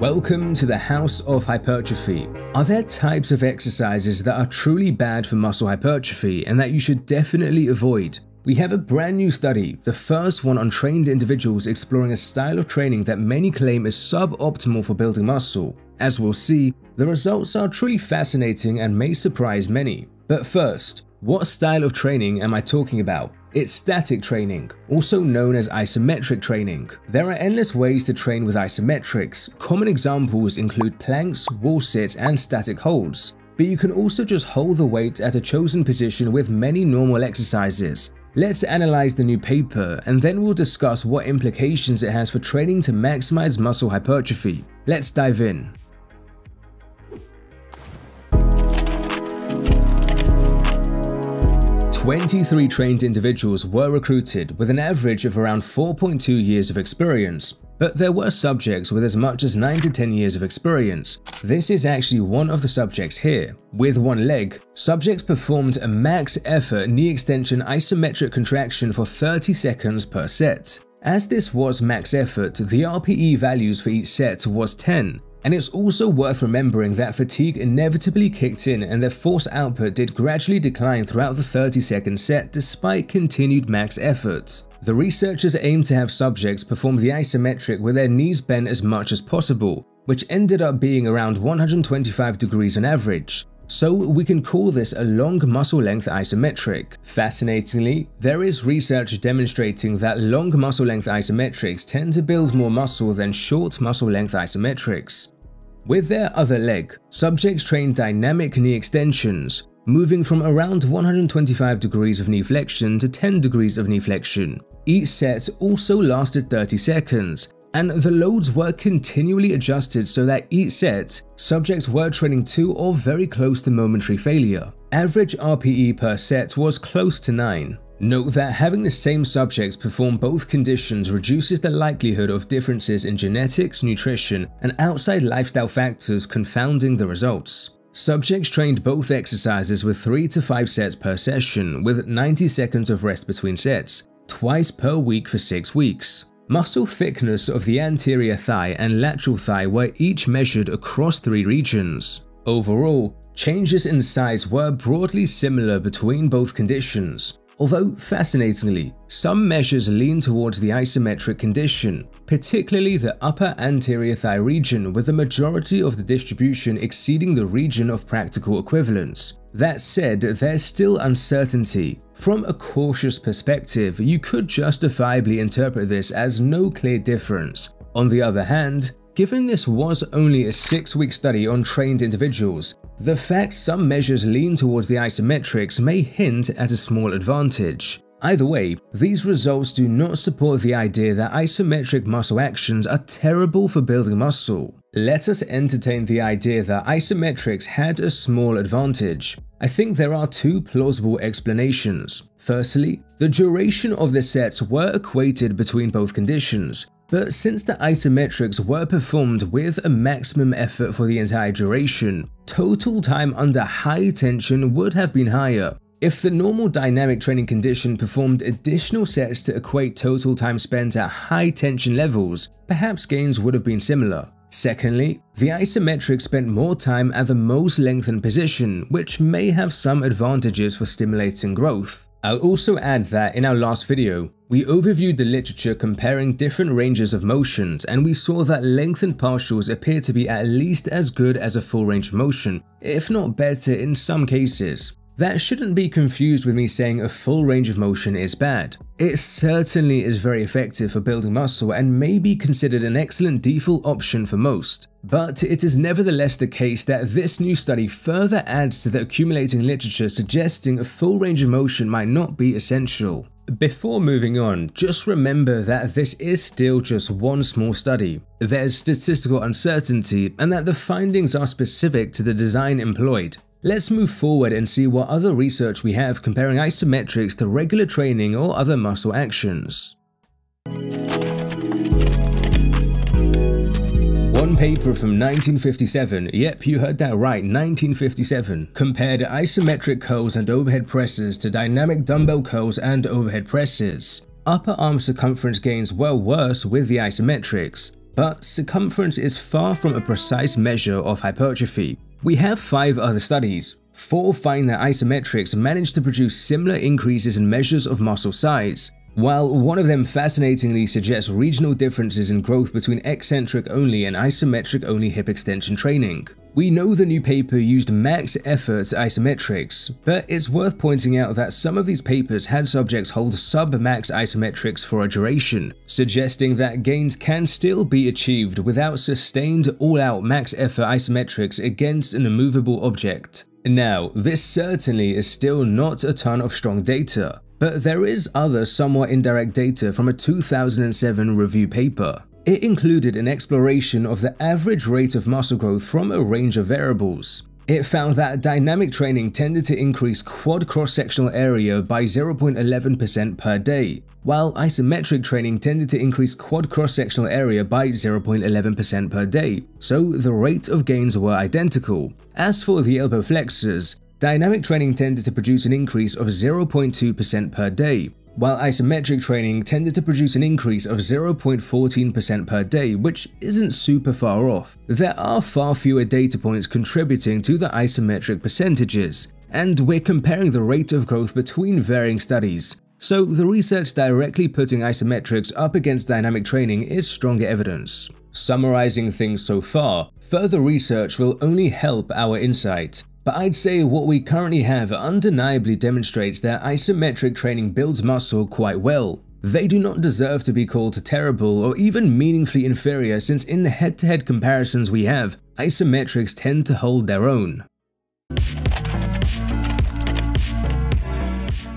Welcome to the House of Hypertrophy. Are there types of exercises that are truly bad for muscle hypertrophy and that you should definitely avoid? We have a brand new study, the first one on trained individuals exploring a style of training that many claim is suboptimal for building muscle. As we'll see, the results are truly fascinating and may surprise many. But first, what style of training am I talking about? It's static training, also known as isometric training. There are endless ways to train with isometrics. Common examples include planks, wall sits, and static holds. But you can also just hold the weight at a chosen position with many normal exercises. Let's analyze the new paper and then we'll discuss what implications it has for training to maximize muscle hypertrophy. Let's dive in. 23 trained individuals were recruited with an average of around 4.2 years of experience, but there were subjects with as much as 9 to 10 years of experience. This is actually one of the subjects here. With one leg, subjects performed a max effort knee extension isometric contraction for 30 seconds per set. As this was max effort, the RPE values for each set was 10, and it's also worth remembering that fatigue inevitably kicked in and their force output did gradually decline throughout the 30 second set despite continued max efforts. The researchers aimed to have subjects perform the isometric with their knees bent as much as possible, which ended up being around 125 degrees on average. So we can call this a long muscle length isometric. Fascinatingly, there is research demonstrating that long muscle length isometrics tend to build more muscle than short muscle length isometrics. With their other leg, subjects trained dynamic knee extensions, moving from around 125 degrees of knee flexion to 10 degrees of knee flexion. Each set also lasted 30 seconds, and the loads were continually adjusted so that each set, subjects were training to or very close to momentary failure. Average RPE per set was close to 9. Note that having the same subjects perform both conditions reduces the likelihood of differences in genetics, nutrition, and outside lifestyle factors confounding the results. Subjects trained both exercises with 3 to 5 sets per session with 90 seconds of rest between sets, twice per week for 6 weeks. Muscle thickness of the anterior thigh and lateral thigh were each measured across three regions. Overall, changes in size were broadly similar between both conditions, Although, fascinatingly, some measures lean towards the isometric condition, particularly the upper anterior thigh region with the majority of the distribution exceeding the region of practical equivalence. That said, there's still uncertainty. From a cautious perspective, you could justifiably interpret this as no clear difference. On the other hand, Given this was only a six-week study on trained individuals, the fact some measures lean towards the isometrics may hint at a small advantage. Either way, these results do not support the idea that isometric muscle actions are terrible for building muscle. Let us entertain the idea that isometrics had a small advantage. I think there are two plausible explanations. Firstly, the duration of the sets were equated between both conditions, but since the isometrics were performed with a maximum effort for the entire duration, total time under high tension would have been higher. If the normal dynamic training condition performed additional sets to equate total time spent at high tension levels, perhaps gains would have been similar. Secondly, the isometric spent more time at the most lengthened position, which may have some advantages for stimulating growth. I'll also add that in our last video, we overviewed the literature comparing different ranges of motions and we saw that lengthened partials appear to be at least as good as a full range motion, if not better in some cases. That shouldn't be confused with me saying a full range of motion is bad. It certainly is very effective for building muscle and may be considered an excellent default option for most. But it is nevertheless the case that this new study further adds to the accumulating literature suggesting a full range of motion might not be essential. Before moving on, just remember that this is still just one small study. There's statistical uncertainty and that the findings are specific to the design employed. Let's move forward and see what other research we have comparing isometrics to regular training or other muscle actions. One paper from 1957, yep you heard that right, 1957, compared isometric curls and overhead presses to dynamic dumbbell curls and overhead presses. Upper arm circumference gains were worse with the isometrics, but circumference is far from a precise measure of hypertrophy. We have five other studies. Four find that isometrics manage to produce similar increases in measures of muscle size, while one of them fascinatingly suggests regional differences in growth between eccentric only and isometric only hip extension training. We know the new paper used max effort isometrics, but it's worth pointing out that some of these papers had subjects hold sub-max isometrics for a duration, suggesting that gains can still be achieved without sustained all-out max effort isometrics against an immovable object. Now, this certainly is still not a ton of strong data, but there is other somewhat indirect data from a 2007 review paper. It included an exploration of the average rate of muscle growth from a range of variables. It found that dynamic training tended to increase quad cross-sectional area by 0.11% per day, while isometric training tended to increase quad cross-sectional area by 0.11% per day, so the rate of gains were identical. As for the elbow flexors, Dynamic training tended to produce an increase of 0.2% per day, while isometric training tended to produce an increase of 0.14% per day, which isn't super far off. There are far fewer data points contributing to the isometric percentages, and we're comparing the rate of growth between varying studies. So the research directly putting isometrics up against dynamic training is stronger evidence. Summarizing things so far, further research will only help our insight. But I'd say what we currently have undeniably demonstrates that isometric training builds muscle quite well. They do not deserve to be called terrible or even meaningfully inferior since in the head-to-head -head comparisons we have, isometrics tend to hold their own.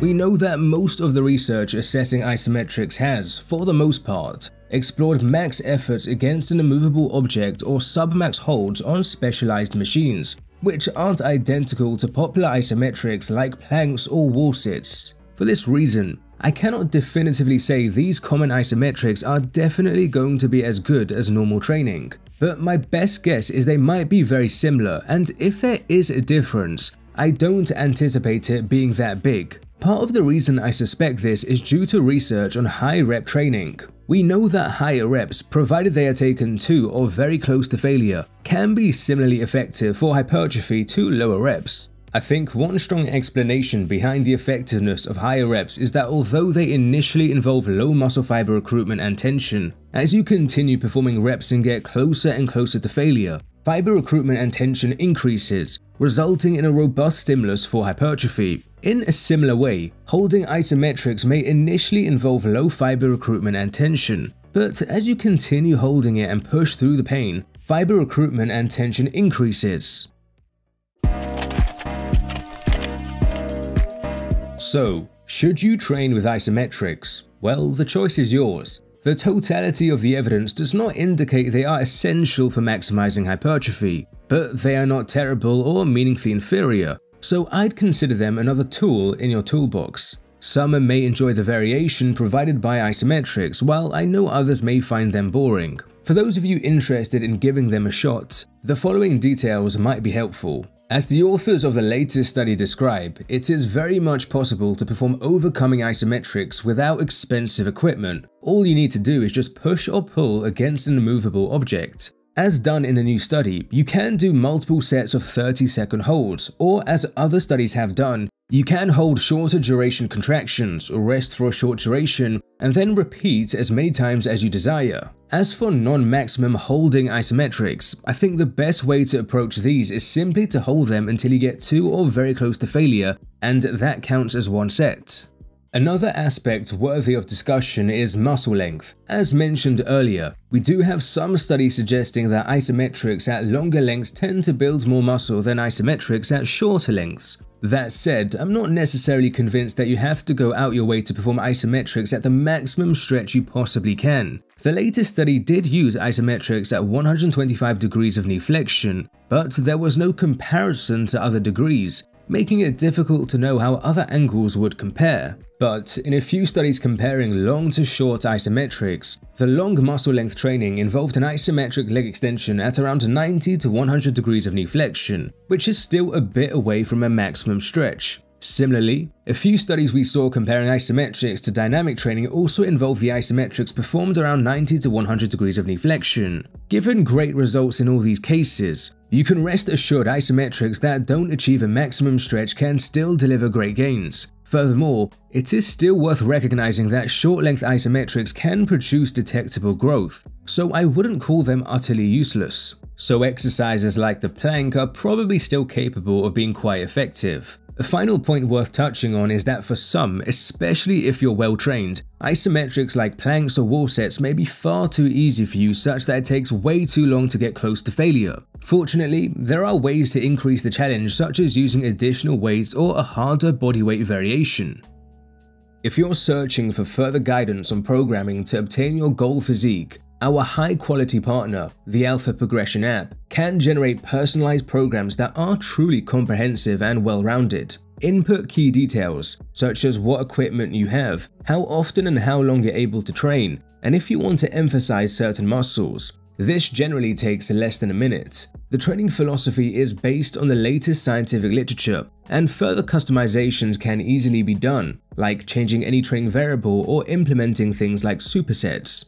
We know that most of the research assessing isometrics has, for the most part, explored max efforts against an immovable object or submax holds on specialized machines, which aren't identical to popular isometrics like planks or wall sits. For this reason, I cannot definitively say these common isometrics are definitely going to be as good as normal training, but my best guess is they might be very similar and if there is a difference, I don't anticipate it being that big. Part of the reason I suspect this is due to research on high rep training. We know that higher reps, provided they are taken to or very close to failure, can be similarly effective for hypertrophy to lower reps. I think one strong explanation behind the effectiveness of higher reps is that although they initially involve low muscle fiber recruitment and tension, as you continue performing reps and get closer and closer to failure, fiber recruitment and tension increases, resulting in a robust stimulus for hypertrophy. In a similar way, holding isometrics may initially involve low fiber recruitment and tension, but as you continue holding it and push through the pain, fiber recruitment and tension increases. So, should you train with isometrics? Well, the choice is yours. The totality of the evidence does not indicate they are essential for maximizing hypertrophy, but they are not terrible or meaningfully inferior, so I'd consider them another tool in your toolbox. Some may enjoy the variation provided by isometrics, while I know others may find them boring. For those of you interested in giving them a shot, the following details might be helpful. As the authors of the latest study describe, it is very much possible to perform overcoming isometrics without expensive equipment. All you need to do is just push or pull against an immovable object. As done in the new study, you can do multiple sets of 30 second holds, or as other studies have done, you can hold shorter duration contractions or rest for a short duration and then repeat as many times as you desire. As for non-maximum holding isometrics, I think the best way to approach these is simply to hold them until you get to or very close to failure and that counts as one set. Another aspect worthy of discussion is muscle length. As mentioned earlier, we do have some studies suggesting that isometrics at longer lengths tend to build more muscle than isometrics at shorter lengths. That said, I'm not necessarily convinced that you have to go out your way to perform isometrics at the maximum stretch you possibly can. The latest study did use isometrics at 125 degrees of knee flexion, but there was no comparison to other degrees, making it difficult to know how other angles would compare. But in a few studies comparing long to short isometrics, the long muscle length training involved an isometric leg extension at around 90 to 100 degrees of knee flexion, which is still a bit away from a maximum stretch. Similarly, a few studies we saw comparing isometrics to dynamic training also involved the isometrics performed around 90 to 100 degrees of knee flexion. Given great results in all these cases, you can rest assured isometrics that don't achieve a maximum stretch can still deliver great gains. Furthermore, it is still worth recognizing that short-length isometrics can produce detectable growth, so I wouldn't call them utterly useless. So exercises like the plank are probably still capable of being quite effective. A final point worth touching on is that for some, especially if you're well trained, isometrics like planks or wall sits may be far too easy for you such that it takes way too long to get close to failure. Fortunately, there are ways to increase the challenge such as using additional weights or a harder bodyweight variation. If you're searching for further guidance on programming to obtain your goal physique, our high quality partner, the Alpha Progression app, can generate personalized programs that are truly comprehensive and well rounded. Input key details, such as what equipment you have, how often and how long you're able to train, and if you want to emphasize certain muscles. This generally takes less than a minute. The training philosophy is based on the latest scientific literature, and further customizations can easily be done, like changing any training variable or implementing things like supersets.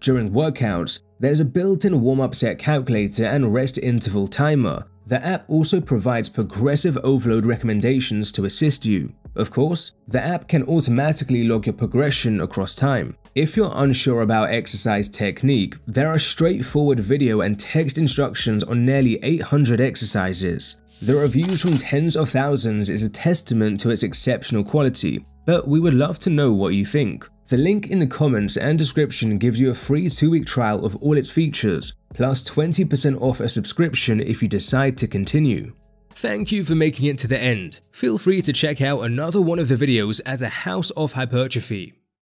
During workouts, there's a built-in warm-up set calculator and rest interval timer. The app also provides progressive overload recommendations to assist you. Of course, the app can automatically log your progression across time. If you're unsure about exercise technique, there are straightforward video and text instructions on nearly 800 exercises. The reviews from tens of thousands is a testament to its exceptional quality, but we would love to know what you think. The link in the comments and description gives you a free 2-week trial of all its features, plus 20% off a subscription if you decide to continue. Thank you for making it to the end. Feel free to check out another one of the videos at the House of Hypertrophy.